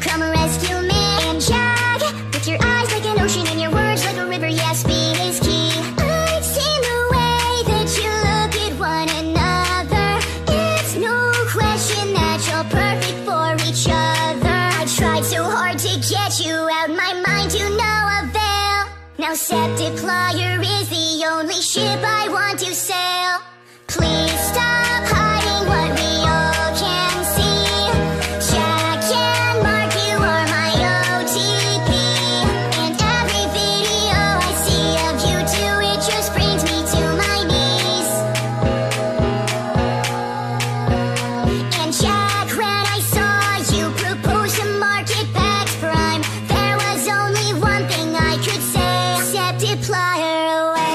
come rescue me. And Jack, with your eyes like an ocean and your words like a river, yeah, speed is key. I've seen the way that you look at one another. It's no question that you're perfect for each other. I tried so hard to get you out my mind to no avail. Now Septiplier is the only ship I. multiply her away.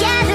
yeah.